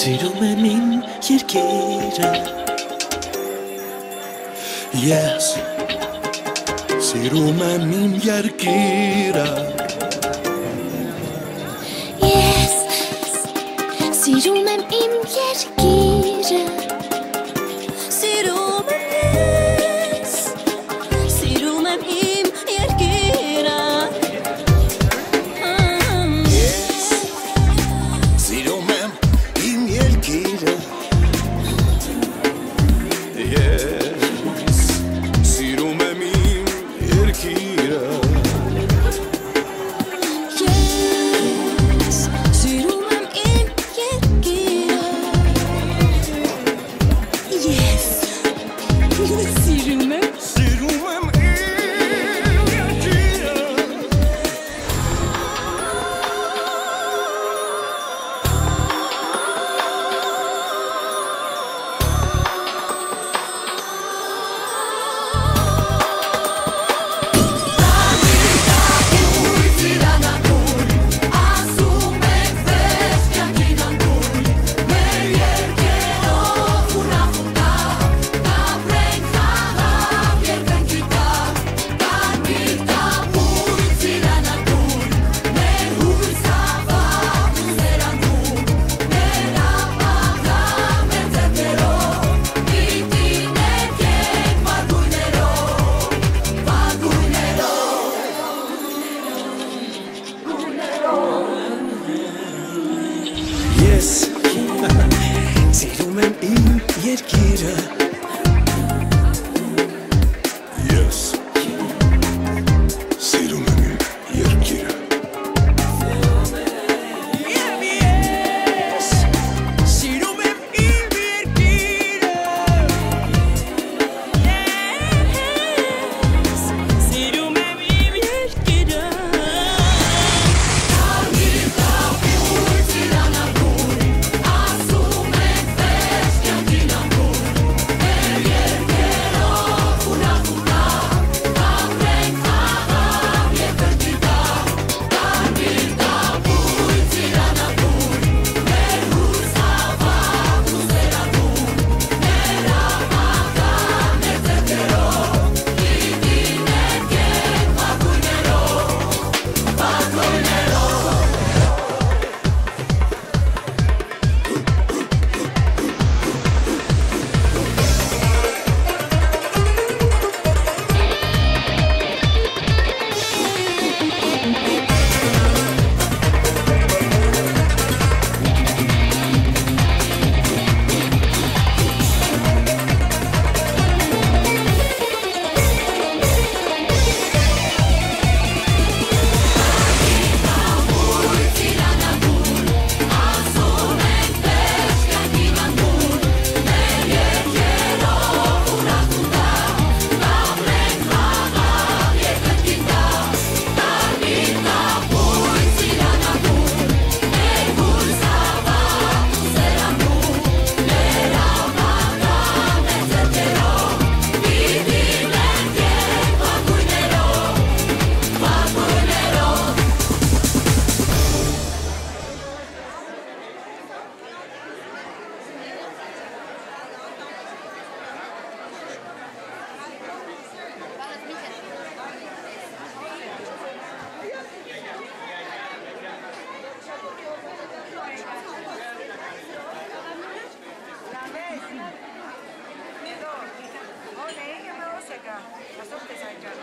սիրում եմ իմ երկիրը Ես սիրում եմ իմ երկիրը Ես սիրում եմ իմ երկիրը 者しあて最開で、